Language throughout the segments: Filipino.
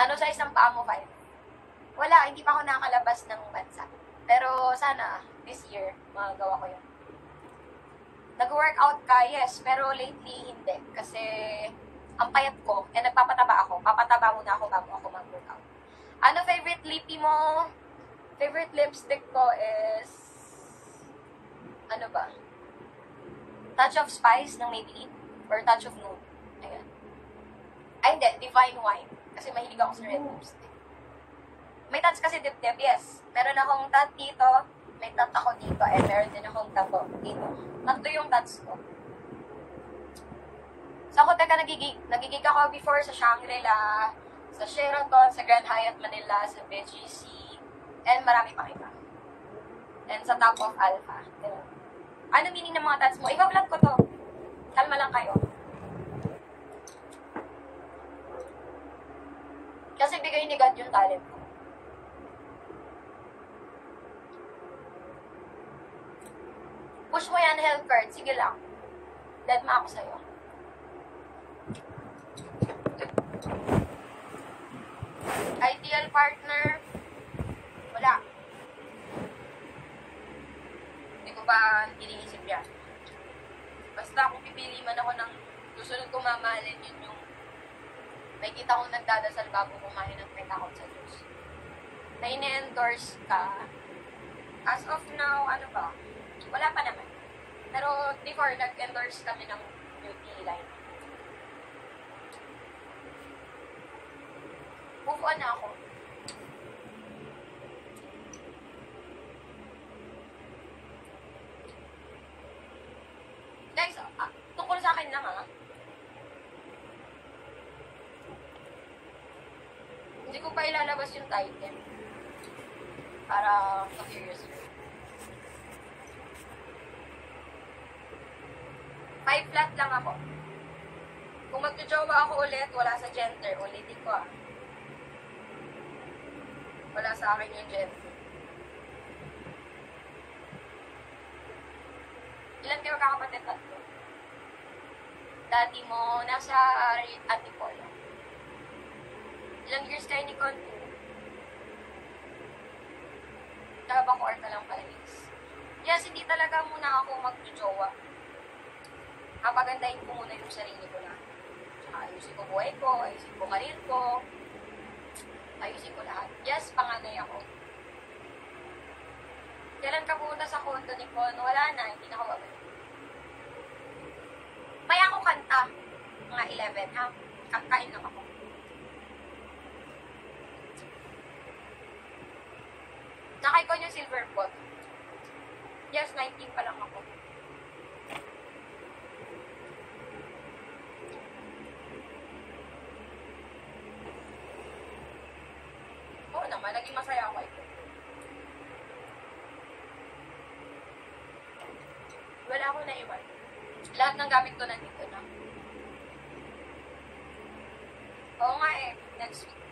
Ano size ng paa mo, 5? Wala, hindi pa ako nakakalabas ng bansa. Pero sana, this year, magagawa ko yun. Nag-workout ka, yes, pero lately hindi. Kasi, ang payat ko, eh nagpapataba ako. Papataba muna ako bago ako mag-workout. Ano favorite lippy mo? Favorite lipstick ko is, ano ba? Touch of Spice ng Maybelline? Or Touch of Nude? Ayan. Ay, hindi. Divine Wine. Kasi mahilig ako sa red lipstick. May touch kasi dip-dip, yes. Meron akong tat dito, may tat ako dito, and meron din akong tato dito. Tatlo yung tats ko. Sa ako, teka, nagigig, nagigig ako before sa Shangri-La, sa Sheraton, sa Grand Hyatt Manila, sa BGC, and marami pa iba. And sa Top of Alpha. Ano meaning ng mga tats mo? Ikaw vlog ko to. Kalma lang kayo. Kasi bigay ni God yung talent ko. Push mo yan, health card. Sige lang. Dead ma ako sa'yo. Ideal partner. Wala. Hindi ko pa iniisip yan. Basta kung pipili man ako ng susunod kong mamahalin, yun yung may kita kong nagdadasal bago kumain ng pekakot sa Diyos. Na ine-endorse ka. As of now, ano ba? Wala pa naman. Pero before, nag-endorse kami ng beauty line. Move on na ako. Guys, ah, tungkol sa akin lang ha. Hindi ko pa ilalabas yung title. Para ma-curious. Five flat lang ako. Kung magjojowa ako ulit, wala sa gender. Ulitin ko ah. Wala sa akin yung gender. Ilan kayo kakapatid tatlo? Daddy mo, nasa uh, Antipolo. Ilang years kayo ni Con? Tabak or ka lang pala is. Yes, hindi talaga muna ako magjojowa. Kapagandahin ko muna yung sarili ko na. Tsaka ayusin ko buhay ko, ayusin ko karir ko, ayusin ko lahat. Yes, panganay ako. Kailan ka pumunta sa condo ni Con? Wala na, hindi na ako agad. May ako kanta, mga 11, ha? Kakain lang ako. Silver pot. Yes, 19 pa lang ako. Oo naman, naging masaya ako ito. Wala akong naiwan. Lahat ng gamit ko nandito na. Oo nga eh, next week.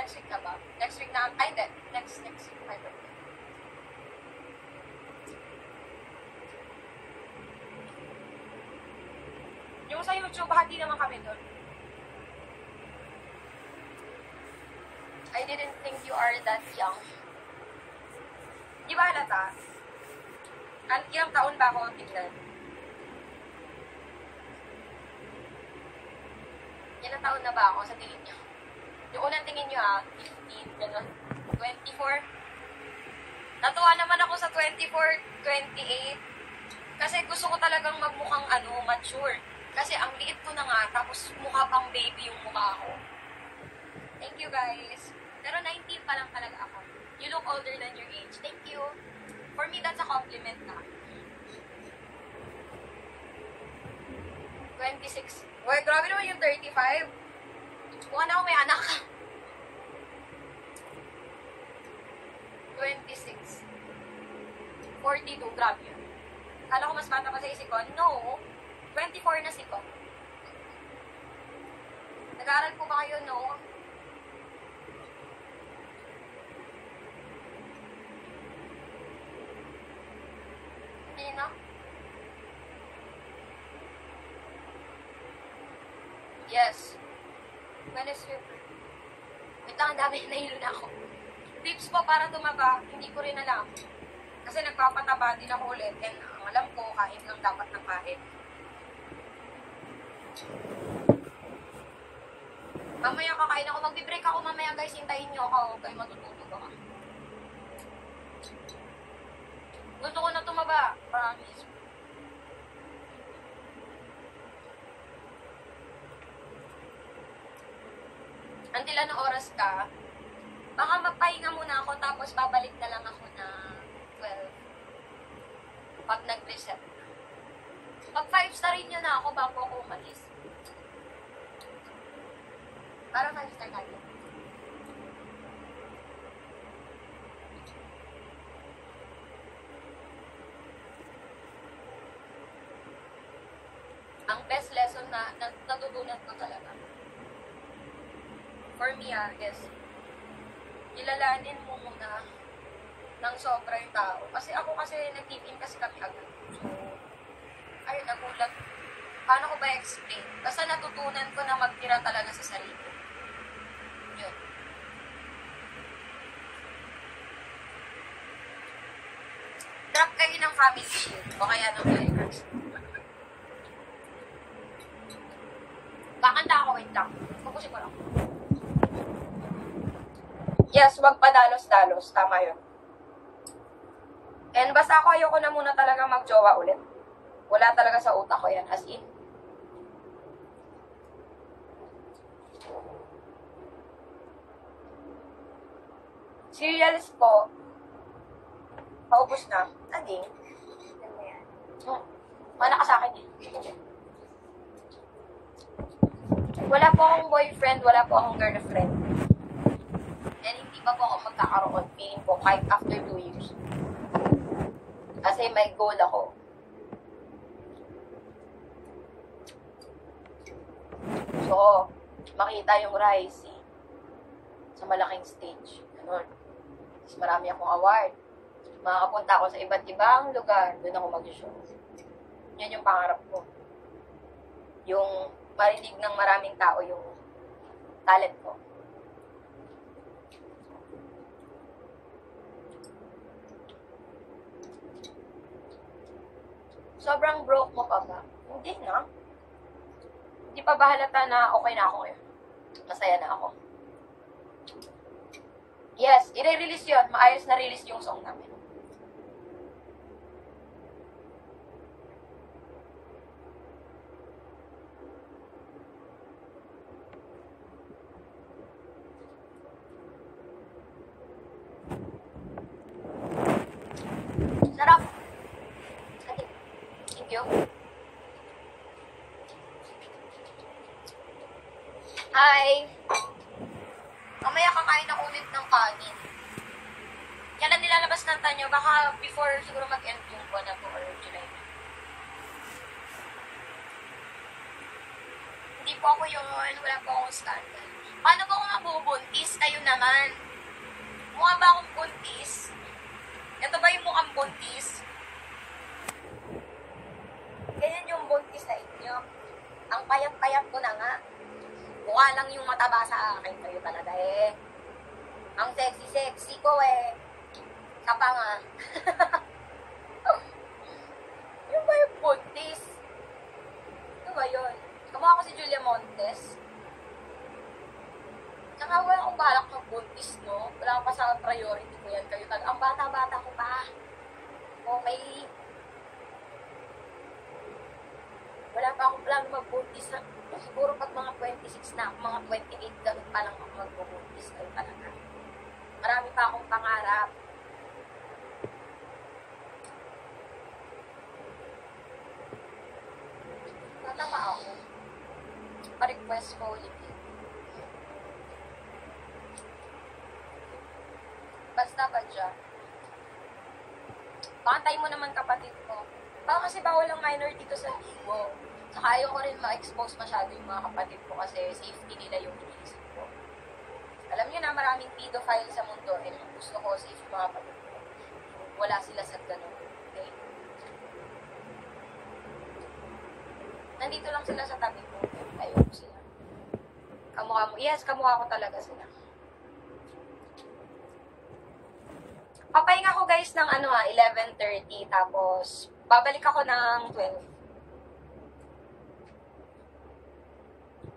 Next week na ba? Next week na, ay hindi, next, next week. my birthday. Yung sa Hati naman kami doon. I didn't think you are that young. Di ba halata? An ilang taon ba ako tignan? Ilang taon na ba ako sa tingin niyo? Yung unang tingin niyo ah, 15, gano'n. 24. Natuwa naman ako sa 24, 28. Kasi gusto ko talagang magmukhang ano, mature. Kasi ang liit ko na nga, tapos mukha pang baby yung mukha ko. Thank you guys. Pero 19 pa lang talaga ako. You look older than your age. Thank you. For me, that's a compliment na. 26. Uy, grabe naman yung 35. Mukha na ako may anak. 26. 42, grabe yun. Kala ko mas bata pa sa si Con. No. 24 na si Con. Nag-aaral po ba kayo? No. Hindi na. Yes. When is birthday? Wait lang, ang dami, nahilo na ako. Tips po para tumaba, hindi ko rin alam. Kasi nagpapataba din ako ulit. And ang alam ko, kain lang dapat ng kain. Mamaya kakain ako. Magbe-break ako mamaya guys. Hintayin niyo ako. Kayo matutulog ako. Gusto ko na tumaba. Promise. Until ano oras ka, baka mapahinga muna ako tapos babalik na lang ako na 12. Pag nag-reset na. Pag 5 star rin nyo na ako bago ako umalis. Para 5 star tayo. Ang best lesson na, na natutunan ko talaga for me ah, is ilalanin mo muna ng sobra yung tao. Kasi ako kasi nag-tip-in kasi kami agad. Ayun, nagulat. Paano ko ba explain? Basta natutunan ko na magtira talaga sa sarili. Yun. Drop kayo ng family o kaya ng Lakers. Kakanta ako, wait lang. Pupusin ko lang. Yes, wag padalos-dalos. Tama yun. And basta ako ayoko na muna talaga magjowa ulit. Wala talaga sa utak ko yan. As in. Cereals po. Paubos na. Ano yan? Hmm. Mana ka sa akin eh. Wala po akong boyfriend, wala po akong girlfriend. And hindi pa po ako magkakaroon. Feeling ko kahit after two years. Kasi may goal ako. So, makita yung rise sa malaking stage. Ganun. Tapos marami akong award. Makakapunta ako sa iba't ibang lugar. Doon ako mag-show. Yan yung pangarap ko. Yung marinig ng maraming tao yung talent ko. Sobrang broke mo pa ba? Hindi na. Hindi pa ba na okay na ako ngayon? Masaya na ako. Yes, i-release yun. Maayos na release yung song namin. Sarap. Ate, Thank you. Hi. Mamaya kakain ako ulit ng kanin. Kailan nilalabas ng tanyo? Baka before siguro mag-end yung buwan na to or July na. Hindi po ako yun. Wala po akong scandal. Paano ba ako mabubuntis? Kayo naman. Mukha ba akong buntis? Ito ba yung mukhang buntis? Ganyan yung buntis sa inyo. Ang payat-payat ko na nga. Mukha lang yung mataba sa akin. Kayo talaga eh. Ang sexy-sexy ko eh. Sa pa nga. yun ba yung buntis? Ano ba yun? Kamukha ko si Julia Montes. Tsaka wala akong balak ng buntis, no? Wala pa sa priority ko yan. Kayo talaga. Ang bata-bata ko pa. Okay. Wala pa akong plano magbuntis na. Siguro pag mga 26 na mga 28, ganun pa lang ako magbubuntis. Kayo talaga. Marami pa akong pangarap. Tatama ako. Pa-request ko ulit. Basta ba dyan? Pakantay mo naman kapatid ko. Baka kasi bawal ang minor dito sa Tigo. Saka ayaw ko rin ma-expose masyado yung mga kapatid ko kasi safety nila yung iniisip ko. Alam niyo na maraming pedophile sa mundo and gusto ko safe yung mga kapatid ko. Wala sila sa ganun. Okay? Nandito lang sila sa tabi ko. Ayaw ko sila. Kamukha mo. Yes, kamukha ko talaga sila. Papahinga ko guys ng ano ah, ha, 11.30 tapos babalik ako ng 12.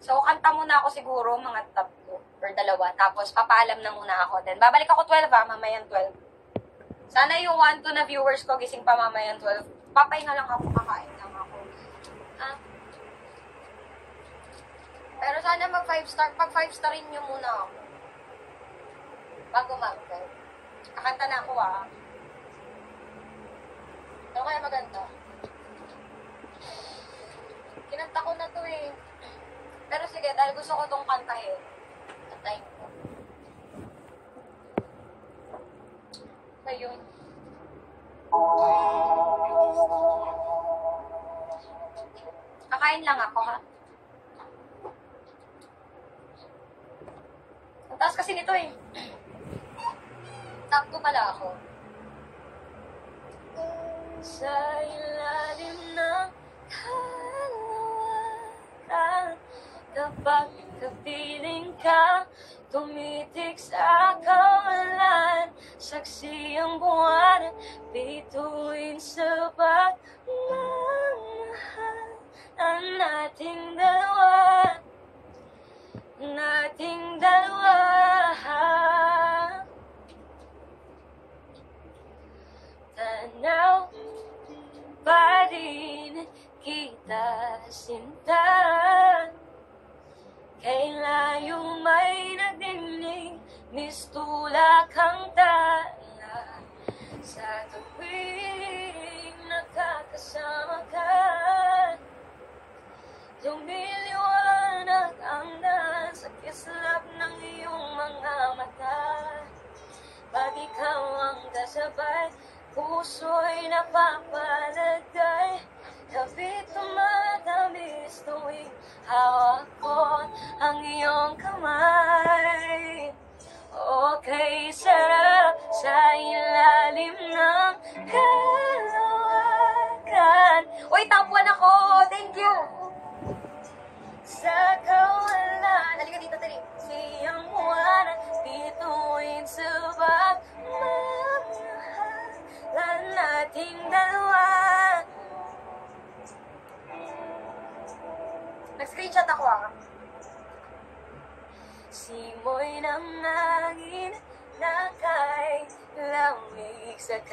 So, kanta muna ako siguro mga tatlo or dalawa. Tapos, papaalam na muna ako. Then, babalik ako 12 ha, mamayang 12. Sana yung 1, 2 na viewers ko gising pa mamayang 12. Papahinga lang ako, kakain lang ako. Ah. Pero sana mag 5 star, pag 5 starin nyo muna ako. Bago mag Kakanta na ako ah. Ano kaya maganda? Kinanta ko na to eh. Pero sige, dahil gusto ko tong kantahin. Kantahin ko. Ayun. Kakain lang ako ha. Ang taas kasi nito eh. Sakto pala ako. Sa ilalim ng kalawakan Kapag kapiling ka Tumitik sa kawalan Saksi ang buwan Bituin sa pagmamahal. Ang nating dalawa Nating dalawa Tanaw pa rin kita sinta. Kay layo may nagdinig Mistula kang tala. Sa tuwing nakakasama ka Lumiliwanag ang daan Sa kislap ng iyong mga mata. Pag ikaw ang kasabay, puso'y napapalagay. Kapit tumatamis tuwing hawak ko ang iyong kamay. Okay, sarap sa ilalim ng kalawakan. Uy, top one ako! Thank you! Sa kawalan. Halika dito,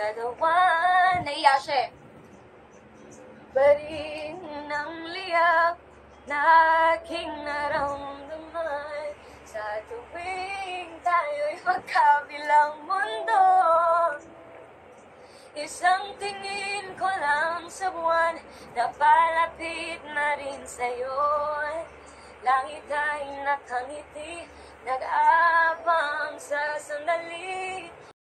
lamig sa kadawan. Naiya siya eh. Barin ng liyap na aking naramdaman sa tuwing tayo'y magkabilang mundo. Isang tingin ko lang sa buwan Napalapit na rin sa'yo Langit ay nakangiti Nag-abang sa sandali